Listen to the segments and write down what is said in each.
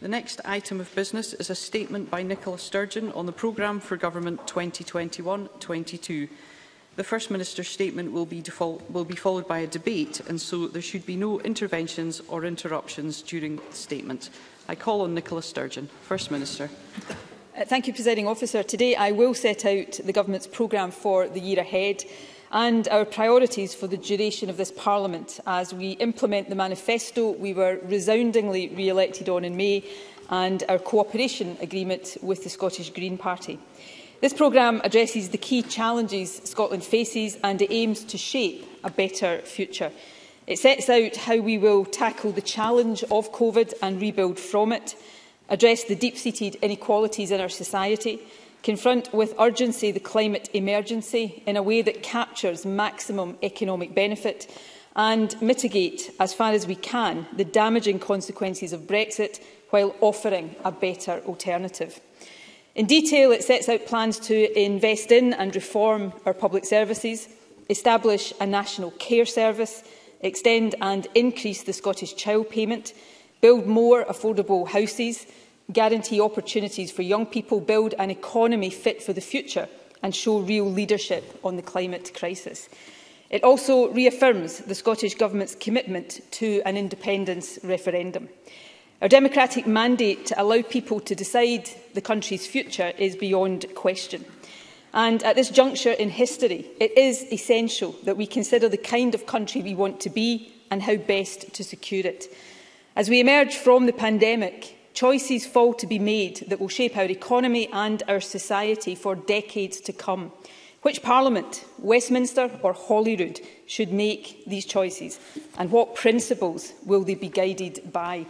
The next item of business is a statement by Nicola Sturgeon on the Programme for Government 2021-22. The First Minister's statement will be, default, will be followed by a debate, and so there should be no interventions or interruptions during the statement. I call on Nicola Sturgeon. First Minister. Uh, thank you, Presiding Officer. Today I will set out the Government's programme for the year ahead and our priorities for the duration of this Parliament as we implement the manifesto we were resoundingly re-elected on in May and our cooperation agreement with the Scottish Green Party. This programme addresses the key challenges Scotland faces and it aims to shape a better future. It sets out how we will tackle the challenge of COVID and rebuild from it, address the deep-seated inequalities in our society, confront with urgency the climate emergency in a way that captures maximum economic benefit and mitigate, as far as we can, the damaging consequences of Brexit while offering a better alternative. In detail, it sets out plans to invest in and reform our public services, establish a national care service, extend and increase the Scottish Child Payment, build more affordable houses, guarantee opportunities for young people, build an economy fit for the future and show real leadership on the climate crisis. It also reaffirms the Scottish Government's commitment to an independence referendum. Our democratic mandate to allow people to decide the country's future is beyond question. And at this juncture in history, it is essential that we consider the kind of country we want to be and how best to secure it. As we emerge from the pandemic, Choices fall to be made that will shape our economy and our society for decades to come. Which Parliament, Westminster or Holyrood, should make these choices and what principles will they be guided by?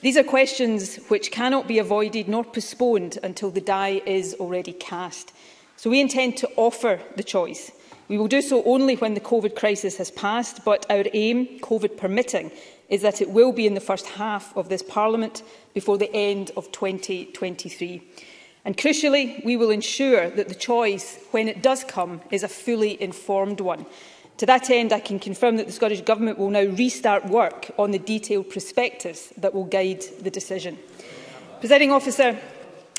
These are questions which cannot be avoided nor postponed until the die is already cast. So we intend to offer the choice. We will do so only when the COVID crisis has passed, but our aim, COVID permitting, is that it will be in the first half of this Parliament before the end of 2023. And crucially, we will ensure that the choice, when it does come, is a fully informed one. To that end, I can confirm that the Scottish Government will now restart work on the detailed prospectus that will guide the decision. Presiding officer,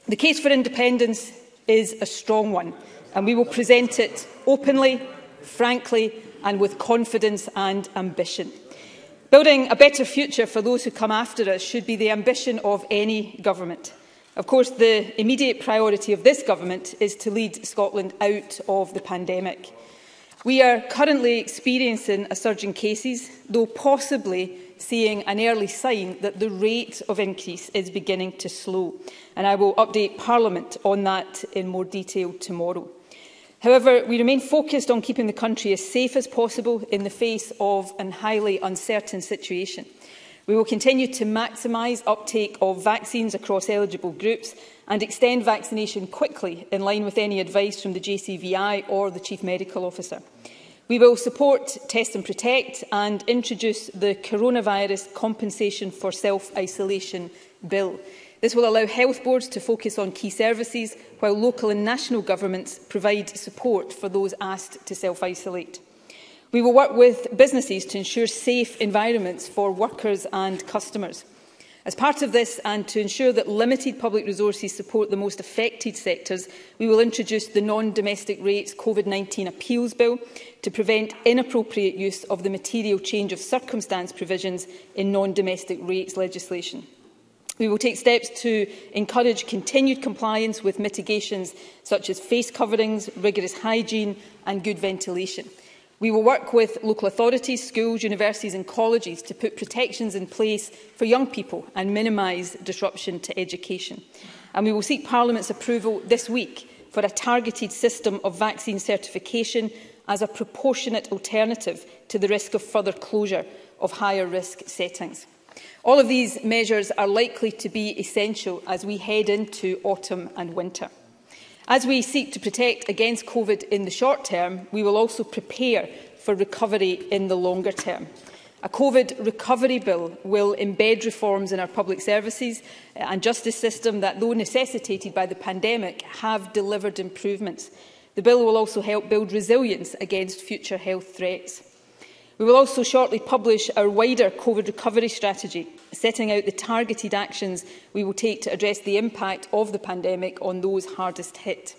the case for independence is a strong one, and we will present it openly, frankly, and with confidence and ambition. Building a better future for those who come after us should be the ambition of any government. Of course, the immediate priority of this government is to lead Scotland out of the pandemic. We are currently experiencing a surge in cases, though possibly seeing an early sign that the rate of increase is beginning to slow. And I will update Parliament on that in more detail tomorrow. However, we remain focused on keeping the country as safe as possible in the face of an highly uncertain situation. We will continue to maximise uptake of vaccines across eligible groups and extend vaccination quickly in line with any advice from the JCVI or the Chief Medical Officer. We will support Test and Protect and introduce the Coronavirus Compensation for Self-Isolation Bill. This will allow health boards to focus on key services, while local and national governments provide support for those asked to self-isolate. We will work with businesses to ensure safe environments for workers and customers. As part of this, and to ensure that limited public resources support the most affected sectors, we will introduce the Non-Domestic Rates COVID-19 Appeals Bill to prevent inappropriate use of the material change of circumstance provisions in non-domestic rates legislation. We will take steps to encourage continued compliance with mitigations such as face coverings, rigorous hygiene and good ventilation. We will work with local authorities, schools, universities and colleges to put protections in place for young people and minimise disruption to education. And we will seek Parliament's approval this week for a targeted system of vaccine certification as a proportionate alternative to the risk of further closure of higher risk settings. All of these measures are likely to be essential as we head into autumn and winter. As we seek to protect against COVID in the short term, we will also prepare for recovery in the longer term. A COVID recovery bill will embed reforms in our public services uh, and justice system that, though necessitated by the pandemic, have delivered improvements. The bill will also help build resilience against future health threats. We will also shortly publish our wider COVID recovery strategy, setting out the targeted actions we will take to address the impact of the pandemic on those hardest hit.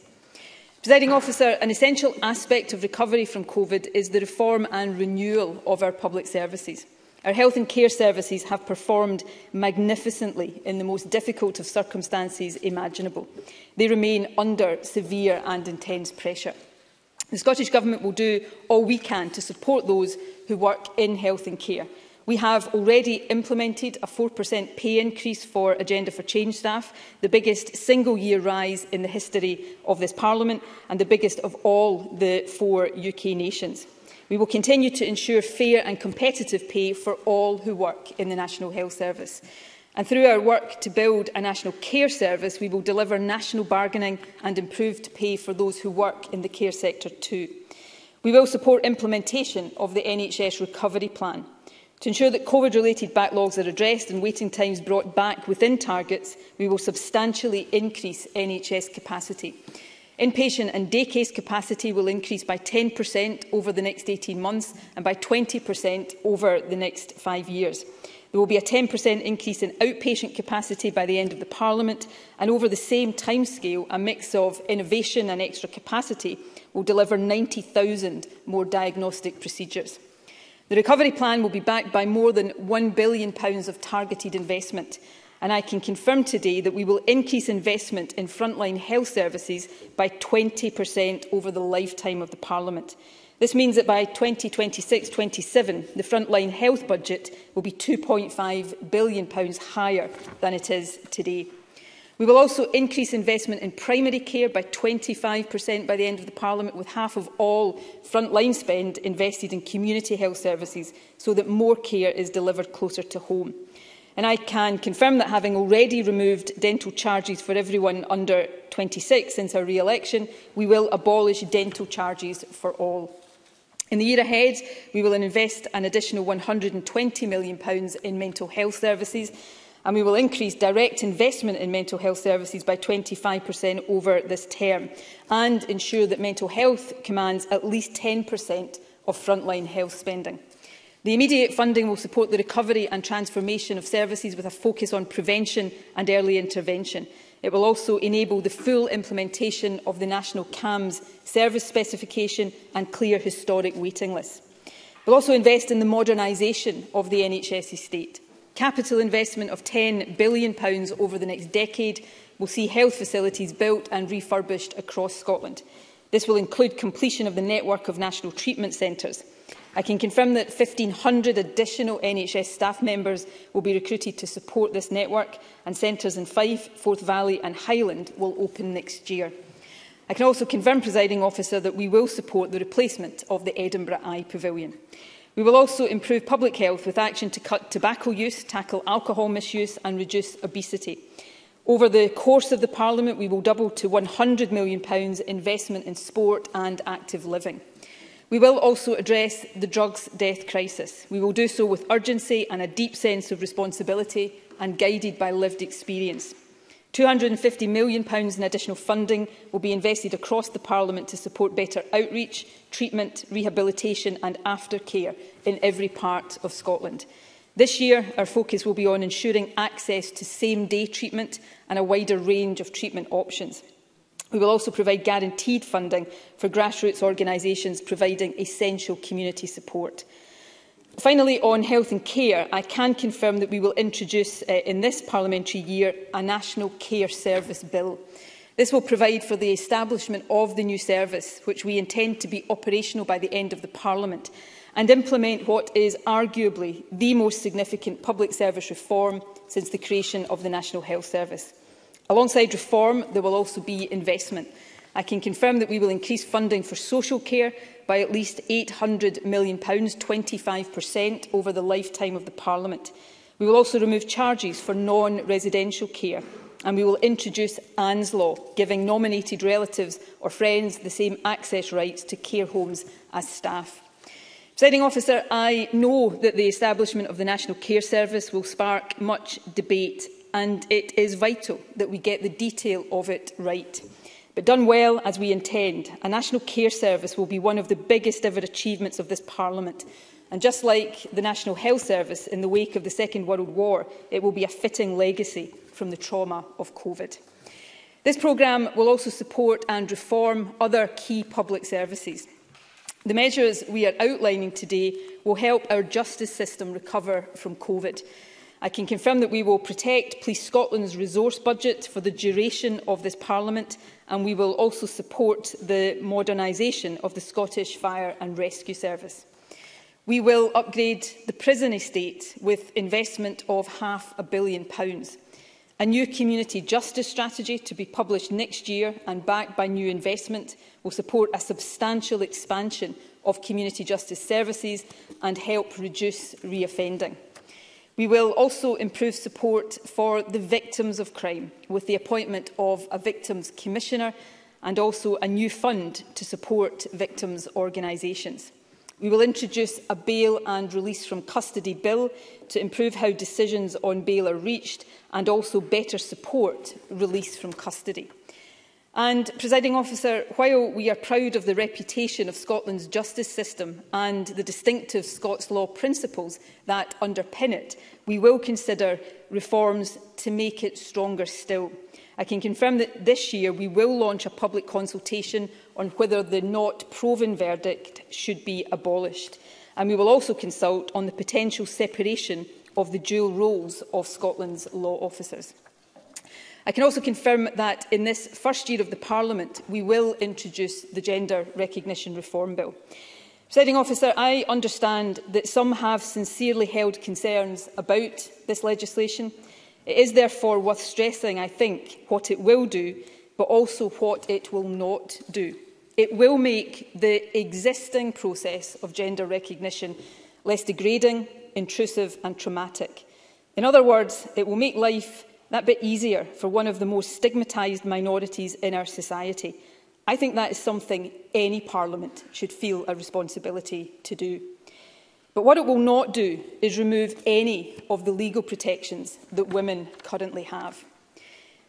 Presiding officer, an essential aspect of recovery from COVID is the reform and renewal of our public services. Our health and care services have performed magnificently in the most difficult of circumstances imaginable. They remain under severe and intense pressure. The Scottish Government will do all we can to support those who work in health and care. We have already implemented a 4% pay increase for Agenda for Change staff, the biggest single-year rise in the history of this Parliament and the biggest of all the four UK nations. We will continue to ensure fair and competitive pay for all who work in the National Health Service. And through our work to build a national care service, we will deliver national bargaining and improved pay for those who work in the care sector too. We will support implementation of the NHS Recovery Plan to ensure that COVID-related backlogs are addressed and waiting times brought back within targets, we will substantially increase NHS capacity. Inpatient and day case capacity will increase by 10% over the next 18 months and by 20% over the next five years. There will be a 10% increase in outpatient capacity by the end of the Parliament, and over the same timescale, a mix of innovation and extra capacity will deliver 90,000 more diagnostic procedures. The recovery plan will be backed by more than £1 billion of targeted investment, and I can confirm today that we will increase investment in frontline health services by 20% over the lifetime of the Parliament. This means that by 2026-27, the frontline health budget will be £2.5 billion higher than it is today. We will also increase investment in primary care by 25% by the end of the Parliament, with half of all frontline spend invested in community health services so that more care is delivered closer to home. And I can confirm that having already removed dental charges for everyone under 26 since our re-election, we will abolish dental charges for all. In the year ahead, we will invest an additional £120 million in mental health services and we will increase direct investment in mental health services by 25% over this term and ensure that mental health commands at least 10% of frontline health spending. The immediate funding will support the recovery and transformation of services with a focus on prevention and early intervention. It will also enable the full implementation of the National CAMS service specification and clear historic waiting lists. We will also invest in the modernisation of the NHS estate. Capital investment of £10 billion over the next decade will see health facilities built and refurbished across Scotland. This will include completion of the network of national treatment centres. I can confirm that 1,500 additional NHS staff members will be recruited to support this network and centres in Fife, Forth Valley and Highland will open next year. I can also confirm, presiding officer, that we will support the replacement of the Edinburgh Eye Pavilion. We will also improve public health with action to cut tobacco use, tackle alcohol misuse and reduce obesity. Over the course of the Parliament, we will double to £100 million investment in sport and active living. We will also address the drugs death crisis. We will do so with urgency and a deep sense of responsibility and guided by lived experience. £250 million in additional funding will be invested across the Parliament to support better outreach, treatment, rehabilitation and aftercare in every part of Scotland. This year, our focus will be on ensuring access to same-day treatment and a wider range of treatment options. We will also provide guaranteed funding for grassroots organisations providing essential community support. Finally, on health and care, I can confirm that we will introduce uh, in this parliamentary year a National Care Service Bill. This will provide for the establishment of the new service, which we intend to be operational by the end of the Parliament, and implement what is arguably the most significant public service reform since the creation of the National Health Service. Alongside reform, there will also be investment. I can confirm that we will increase funding for social care by at least £800 million, 25% over the lifetime of the Parliament. We will also remove charges for non-residential care and we will introduce ANS law, giving nominated relatives or friends the same access rights to care homes as staff. Presiding officer, I know that the establishment of the National Care Service will spark much debate and it is vital that we get the detail of it right. But done well, as we intend, a National Care Service will be one of the biggest ever achievements of this Parliament. And just like the National Health Service in the wake of the Second World War, it will be a fitting legacy from the trauma of COVID. This programme will also support and reform other key public services. The measures we are outlining today will help our justice system recover from COVID. I can confirm that we will protect Police Scotland's resource budget for the duration of this Parliament and we will also support the modernisation of the Scottish Fire and Rescue Service. We will upgrade the prison estate with investment of half a billion pounds. A new community justice strategy to be published next year and backed by new investment will support a substantial expansion of community justice services and help reduce reoffending. We will also improve support for the victims of crime with the appointment of a Victims Commissioner and also a new fund to support victims' organisations. We will introduce a bail and release from custody bill to improve how decisions on bail are reached and also better support release from custody. And, presiding officer, while we are proud of the reputation of Scotland's justice system and the distinctive Scots law principles that underpin it, we will consider reforms to make it stronger still. I can confirm that this year we will launch a public consultation on whether the not proven verdict should be abolished. And we will also consult on the potential separation of the dual roles of Scotland's law officers. I can also confirm that in this first year of the Parliament, we will introduce the Gender Recognition Reform Bill. Presiding officer, I understand that some have sincerely held concerns about this legislation. It is therefore worth stressing, I think, what it will do, but also what it will not do. It will make the existing process of gender recognition less degrading, intrusive and traumatic. In other words, it will make life that bit easier for one of the most stigmatised minorities in our society. I think that is something any parliament should feel a responsibility to do. But what it will not do is remove any of the legal protections that women currently have.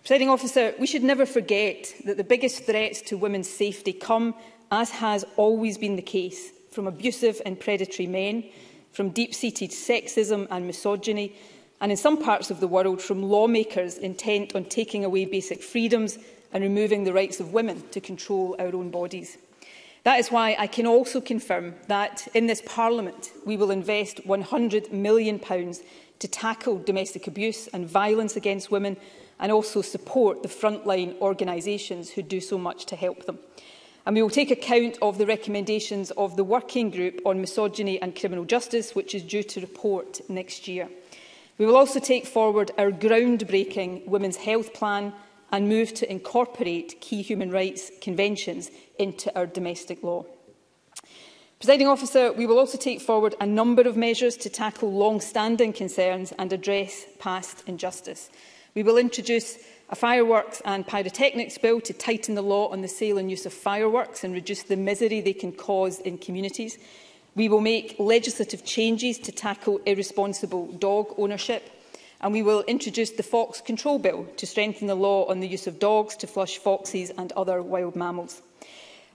Presiding officer, we should never forget that the biggest threats to women's safety come, as has always been the case, from abusive and predatory men, from deep-seated sexism and misogyny, and in some parts of the world from lawmakers intent on taking away basic freedoms and removing the rights of women to control our own bodies. That is why I can also confirm that in this Parliament we will invest £100 million to tackle domestic abuse and violence against women and also support the frontline organisations who do so much to help them. And we will take account of the recommendations of the Working Group on Misogyny and Criminal Justice, which is due to report next year. We will also take forward our groundbreaking Women's Health Plan and move to incorporate key human rights conventions into our domestic law. Presiding officer, we will also take forward a number of measures to tackle long-standing concerns and address past injustice. We will introduce a fireworks and pyrotechnics bill to tighten the law on the sale and use of fireworks and reduce the misery they can cause in communities. We will make legislative changes to tackle irresponsible dog ownership and we will introduce the Fox Control Bill to strengthen the law on the use of dogs to flush foxes and other wild mammals.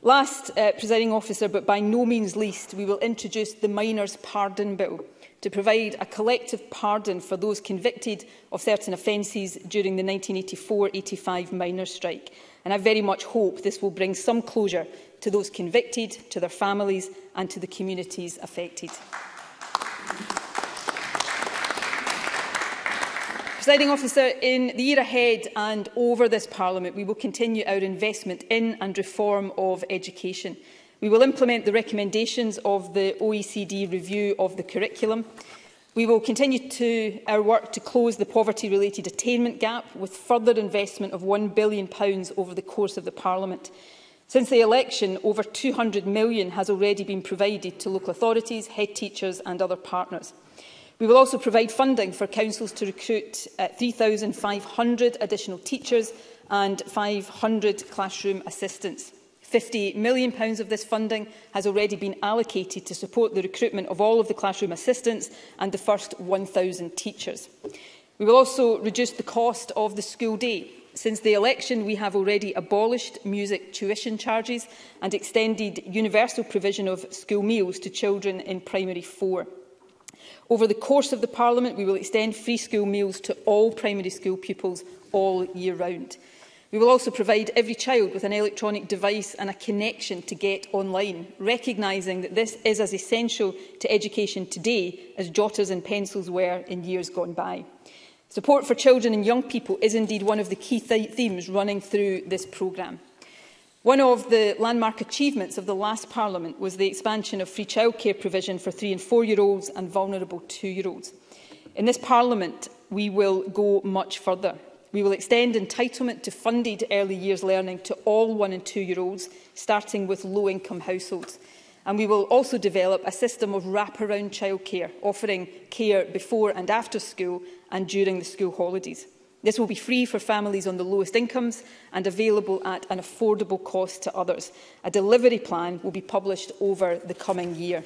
Last, uh, presiding officer, but by no means least, we will introduce the Minors Pardon Bill to provide a collective pardon for those convicted of certain offences during the 1984-85 minor strike. And I very much hope this will bring some closure to those convicted, to their families and to the communities affected. Presiding officer, in the year ahead and over this Parliament, we will continue our investment in and reform of education. We will implement the recommendations of the OECD review of the curriculum. We will continue to our work to close the poverty-related attainment gap with further investment of £1 billion over the course of the Parliament. Since the election, over £200 million has already been provided to local authorities, head teachers and other partners. We will also provide funding for councils to recruit uh, 3,500 additional teachers and 500 classroom assistants. £50 million pounds of this funding has already been allocated to support the recruitment of all of the classroom assistants and the first 1,000 teachers. We will also reduce the cost of the school day Since the election, we have already abolished music tuition charges and extended universal provision of school meals to children in primary four. Over the course of the Parliament, we will extend free school meals to all primary school pupils all year round. We will also provide every child with an electronic device and a connection to get online, recognising that this is as essential to education today as jotters and pencils were in years gone by. Support for children and young people is indeed one of the key th themes running through this programme. One of the landmark achievements of the last Parliament was the expansion of free childcare provision for three and four-year-olds and vulnerable two-year-olds. In this Parliament, we will go much further. We will extend entitlement to funded early years learning to all one and two-year-olds, starting with low-income households. And we will also develop a system of wraparound childcare, offering care before and after school and during the school holidays. This will be free for families on the lowest incomes and available at an affordable cost to others. A delivery plan will be published over the coming year.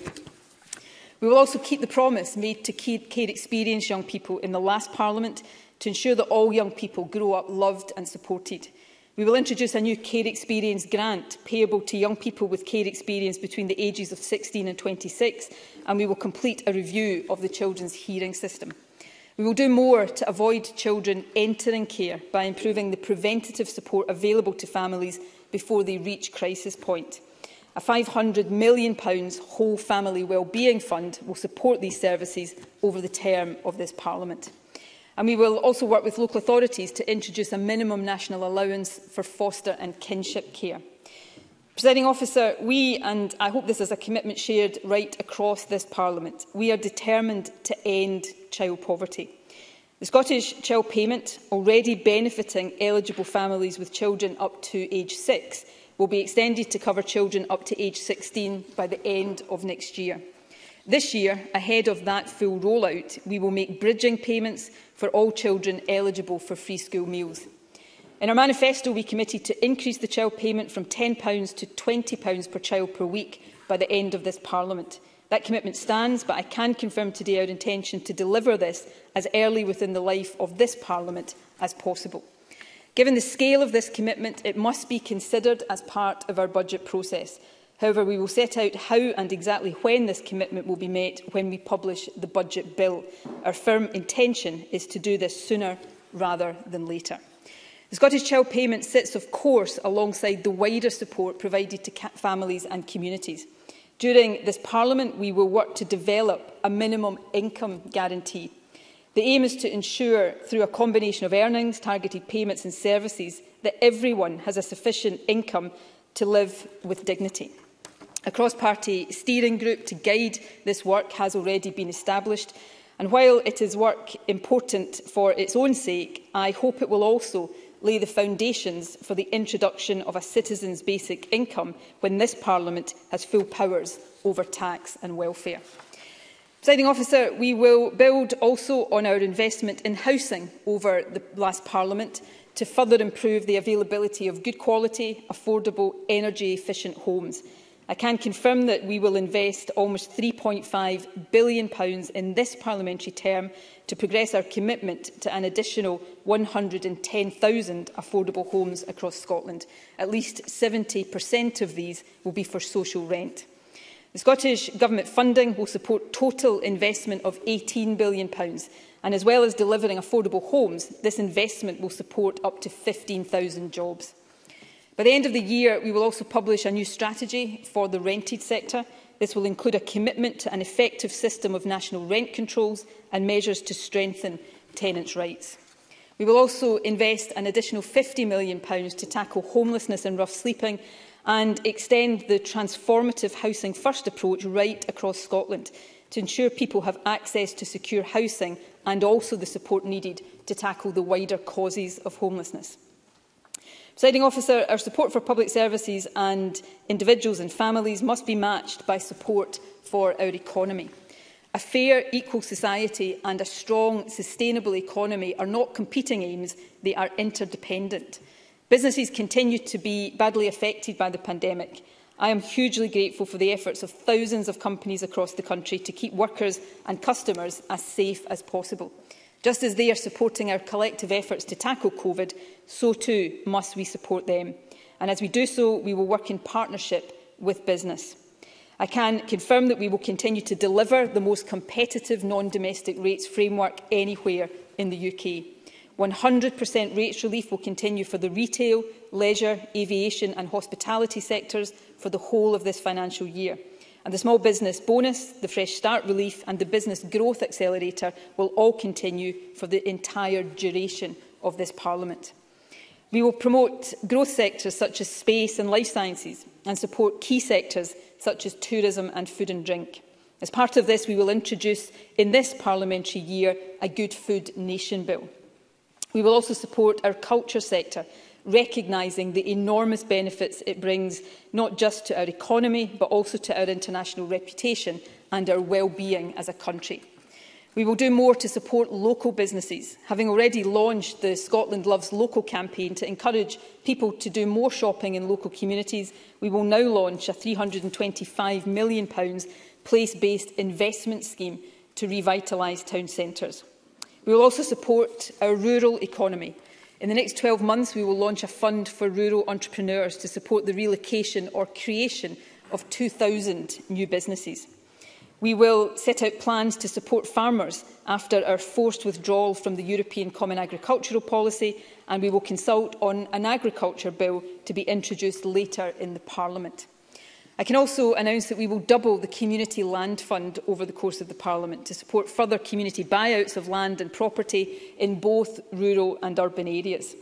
We will also keep the promise made to care experienced young people in the last Parliament to ensure that all young people grow up loved and supported. We will introduce a new care experience grant payable to young people with care experience between the ages of 16 and 26, and we will complete a review of the children's hearing system. We will do more to avoid children entering care by improving the preventative support available to families before they reach crisis point. A £500 million whole family wellbeing fund will support these services over the term of this Parliament. And we will also work with local authorities to introduce a minimum national allowance for foster and kinship care. Presiding officer, we, and I hope this is a commitment shared right across this Parliament, we are determined to end child poverty. The Scottish Child Payment, already benefiting eligible families with children up to age 6, will be extended to cover children up to age 16 by the end of next year. This year, ahead of that full rollout, we will make bridging payments for all children eligible for free school meals. In our manifesto, we committed to increase the child payment from £10 to £20 per child per week by the end of this Parliament. That commitment stands, but I can confirm today our intention to deliver this as early within the life of this Parliament as possible. Given the scale of this commitment, it must be considered as part of our budget process. However, we will set out how and exactly when this commitment will be met when we publish the budget bill. Our firm intention is to do this sooner rather than later. The Scottish Child Payment sits, of course, alongside the wider support provided to families and communities. During this Parliament, we will work to develop a minimum income guarantee. The aim is to ensure, through a combination of earnings, targeted payments and services, that everyone has a sufficient income to live with dignity. A cross-party steering group to guide this work has already been established, and while it is work important for its own sake, I hope it will also lay the foundations for the introduction of a citizen's basic income when this Parliament has full powers over tax and welfare. Presiding officer, we will build also on our investment in housing over the last Parliament to further improve the availability of good quality, affordable, energy-efficient homes – I can confirm that we will invest almost £3.5 billion in this parliamentary term to progress our commitment to an additional 110,000 affordable homes across Scotland. At least 70% of these will be for social rent. The Scottish Government funding will support total investment of £18 billion, and as well as delivering affordable homes, this investment will support up to 15,000 jobs. By the end of the year, we will also publish a new strategy for the rented sector. This will include a commitment to an effective system of national rent controls and measures to strengthen tenants' rights. We will also invest an additional £50 million to tackle homelessness and rough sleeping and extend the transformative Housing First approach right across Scotland to ensure people have access to secure housing and also the support needed to tackle the wider causes of homelessness. Presiding officer, our support for public services and individuals and families must be matched by support for our economy. A fair, equal society and a strong, sustainable economy are not competing aims, they are interdependent. Businesses continue to be badly affected by the pandemic. I am hugely grateful for the efforts of thousands of companies across the country to keep workers and customers as safe as possible. Just as they are supporting our collective efforts to tackle COVID, so too must we support them. And as we do so, we will work in partnership with business. I can confirm that we will continue to deliver the most competitive non-domestic rates framework anywhere in the UK. 100% rates relief will continue for the retail, leisure, aviation and hospitality sectors for the whole of this financial year. And the small business bonus, the Fresh Start relief and the Business Growth Accelerator will all continue for the entire duration of this Parliament. We will promote growth sectors such as space and life sciences and support key sectors such as tourism and food and drink. As part of this, we will introduce in this parliamentary year a Good Food Nation Bill. We will also support our culture sector recognising the enormous benefits it brings not just to our economy but also to our international reputation and our well-being as a country. We will do more to support local businesses, having already launched the Scotland Loves Local campaign to encourage people to do more shopping in local communities. We will now launch a £325 million place-based investment scheme to revitalise town centres. We will also support our rural economy – In the next 12 months, we will launch a fund for rural entrepreneurs to support the relocation or creation of 2,000 new businesses. We will set out plans to support farmers after our forced withdrawal from the European Common Agricultural Policy and we will consult on an agriculture bill to be introduced later in the Parliament. I can also announce that we will double the Community Land Fund over the course of the Parliament to support further community buyouts of land and property in both rural and urban areas.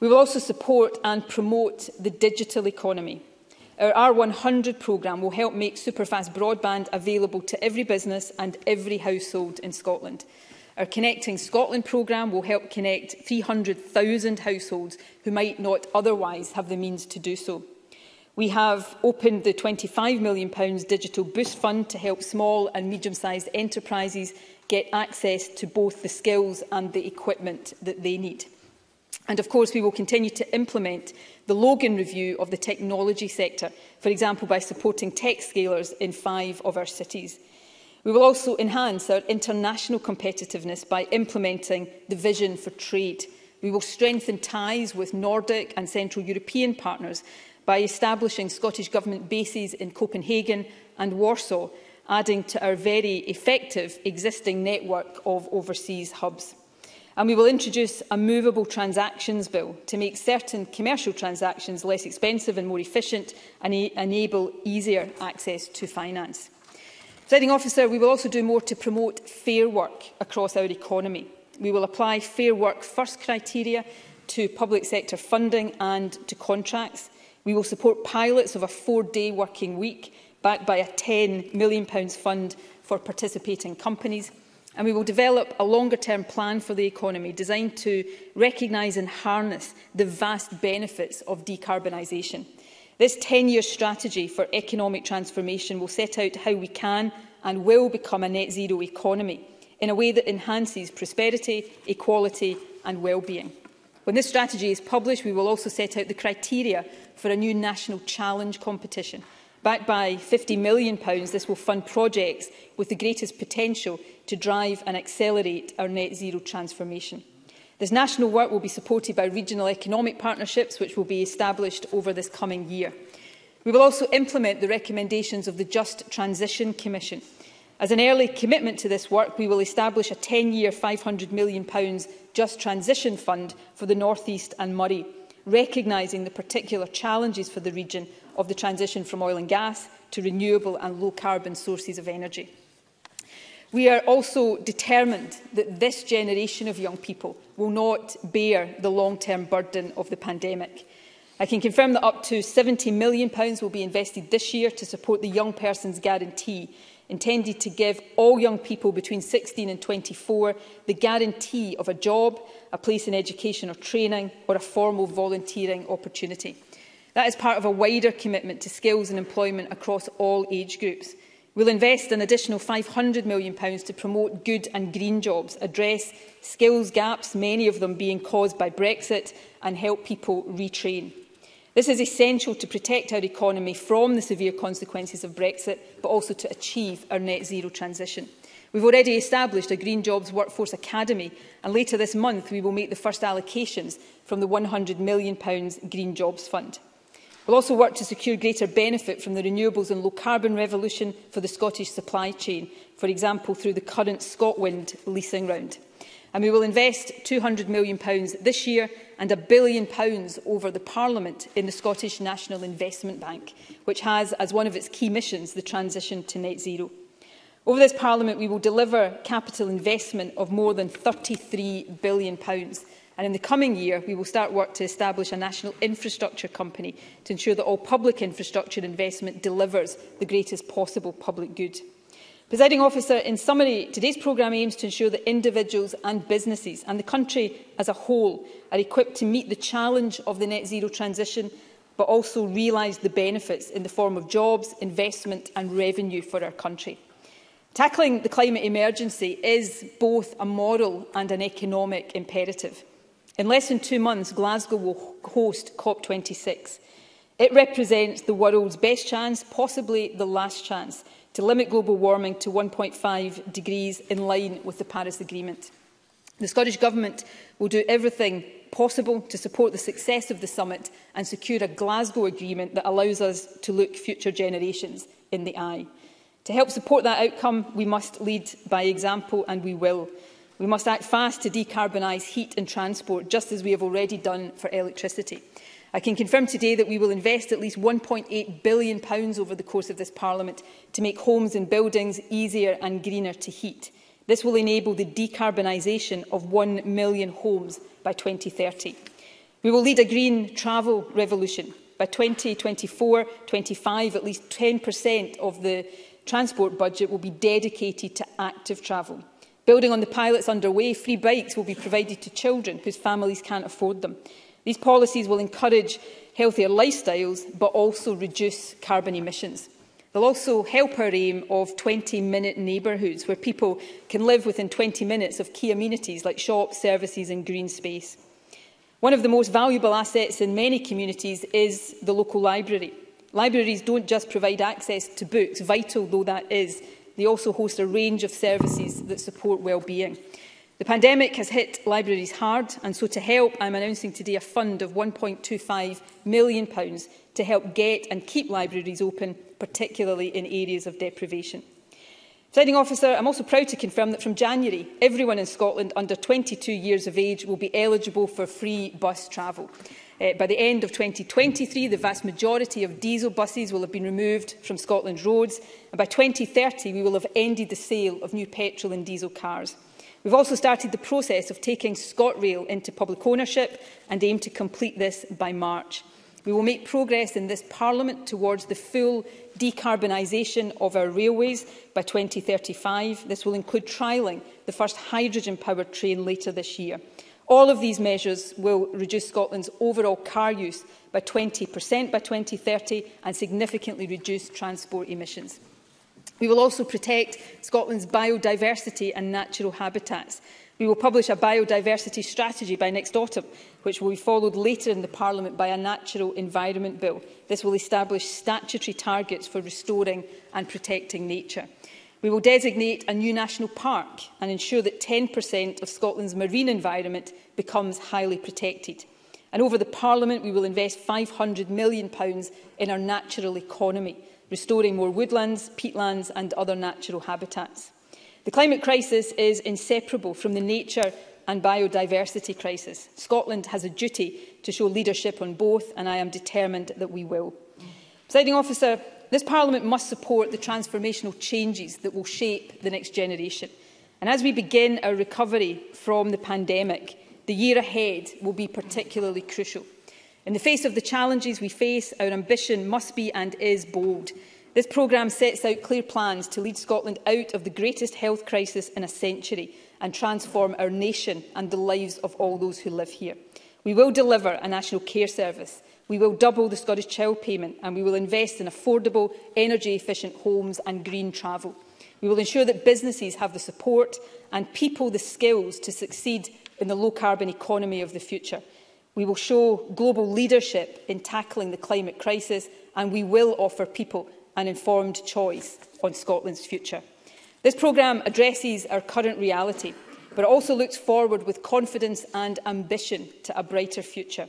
We will also support and promote the digital economy. Our R100 programme will help make superfast broadband available to every business and every household in Scotland. Our Connecting Scotland programme will help connect 300,000 households who might not otherwise have the means to do so. We have opened the £25 million digital boost fund to help small and medium-sized enterprises get access to both the skills and the equipment that they need. And of course, we will continue to implement the Logan review of the technology sector, for example, by supporting tech scalers in five of our cities. We will also enhance our international competitiveness by implementing the vision for trade. We will strengthen ties with Nordic and Central European partners by establishing Scottish Government bases in Copenhagen and Warsaw, adding to our very effective existing network of overseas hubs. And we will introduce a movable transactions bill to make certain commercial transactions less expensive and more efficient and e enable easier access to finance. Presiding officer, we will also do more to promote fair work across our economy. We will apply fair work first criteria to public sector funding and to contracts We will support pilots of a four-day working week, backed by a £10 million fund for participating companies. And we will develop a longer-term plan for the economy designed to recognise and harness the vast benefits of decarbonisation. This 10-year strategy for economic transformation will set out how we can and will become a net zero economy in a way that enhances prosperity, equality and well-being. When this strategy is published, we will also set out the criteria for a new national challenge competition. Backed by £50 million, this will fund projects with the greatest potential to drive and accelerate our net zero transformation. This national work will be supported by regional economic partnerships, which will be established over this coming year. We will also implement the recommendations of the Just Transition Commission. As an early commitment to this work, we will establish a 10-year £500 million Just Transition Fund for the North East and Murray, recognising the particular challenges for the region of the transition from oil and gas to renewable and low-carbon sources of energy. We are also determined that this generation of young people will not bear the long-term burden of the pandemic. I can confirm that up to £70 million will be invested this year to support the Young Persons Guarantee, intended to give all young people between 16 and 24 the guarantee of a job, a place in education or training, or a formal volunteering opportunity. That is part of a wider commitment to skills and employment across all age groups. We'll invest an additional £500 million to promote good and green jobs, address skills gaps, many of them being caused by Brexit, and help people retrain. This is essential to protect our economy from the severe consequences of Brexit, but also to achieve our net zero transition. We've already established a Green Jobs Workforce Academy, and later this month we will make the first allocations from the £100 million Green Jobs Fund. We'll also work to secure greater benefit from the renewables and low-carbon revolution for the Scottish supply chain, for example through the current ScotWind leasing round and we will invest £200 million pounds this year and a billion pounds over the Parliament in the Scottish National Investment Bank, which has as one of its key missions the transition to net zero. Over this Parliament, we will deliver capital investment of more than £33 billion. pounds And in the coming year, we will start work to establish a national infrastructure company to ensure that all public infrastructure investment delivers the greatest possible public good. Presiding officer, in summary, today's programme aims to ensure that individuals and businesses and the country as a whole are equipped to meet the challenge of the net zero transition but also realise the benefits in the form of jobs, investment and revenue for our country. Tackling the climate emergency is both a moral and an economic imperative. In less than two months, Glasgow will host COP26. It represents the world's best chance, possibly the last chance, to limit global warming to 1.5 degrees in line with the Paris Agreement. The Scottish Government will do everything possible to support the success of the summit and secure a Glasgow agreement that allows us to look future generations in the eye. To help support that outcome, we must lead by example, and we will. We must act fast to decarbonise heat and transport, just as we have already done for electricity. I can confirm today that we will invest at least £1.8 billion pounds over the course of this Parliament to make homes and buildings easier and greener to heat. This will enable the decarbonisation of 1 million homes by 2030. We will lead a green travel revolution. By 2024-25, at least 10% of the transport budget will be dedicated to active travel. Building on the pilots underway, free bikes will be provided to children whose families can't afford them. These policies will encourage healthier lifestyles, but also reduce carbon emissions. They'll also help our aim of 20-minute neighbourhoods, where people can live within 20 minutes of key amenities like shops, services and green space. One of the most valuable assets in many communities is the local library. Libraries don't just provide access to books, vital though that is, they also host a range of services that support well-being. The pandemic has hit libraries hard and so to help I'm announcing today a fund of £1.25 million pounds to help get and keep libraries open, particularly in areas of deprivation. Presiding officer, I'm also proud to confirm that from January, everyone in Scotland under 22 years of age will be eligible for free bus travel. Uh, by the end of 2023, the vast majority of diesel buses will have been removed from Scotland's roads, and by 2030, we will have ended the sale of new petrol and diesel cars. We've also started the process of taking ScotRail into public ownership and aim to complete this by March. We will make progress in this Parliament towards the full decarbonisation of our railways by 2035. This will include trialling the first hydrogen-powered train later this year. All of these measures will reduce Scotland's overall car use by 20% by 2030 and significantly reduce transport emissions. We will also protect Scotland's biodiversity and natural habitats. We will publish a biodiversity strategy by next autumn, which will be followed later in the Parliament by a natural environment bill. This will establish statutory targets for restoring and protecting nature. We will designate a new national park and ensure that 10% of Scotland's marine environment becomes highly protected. And over the Parliament, we will invest £500 million in our natural economy restoring more woodlands, peatlands and other natural habitats. The climate crisis is inseparable from the nature and biodiversity crisis. Scotland has a duty to show leadership on both, and I am determined that we will. Presiding officer, this Parliament must support the transformational changes that will shape the next generation. And as we begin our recovery from the pandemic, the year ahead will be particularly crucial. In the face of the challenges we face, our ambition must be and is bold. This programme sets out clear plans to lead Scotland out of the greatest health crisis in a century and transform our nation and the lives of all those who live here. We will deliver a national care service. We will double the Scottish Child Payment and we will invest in affordable, energy-efficient homes and green travel. We will ensure that businesses have the support and people the skills to succeed in the low-carbon economy of the future. We will show global leadership in tackling the climate crisis and we will offer people an informed choice on Scotland's future. This programme addresses our current reality, but it also looks forward with confidence and ambition to a brighter future.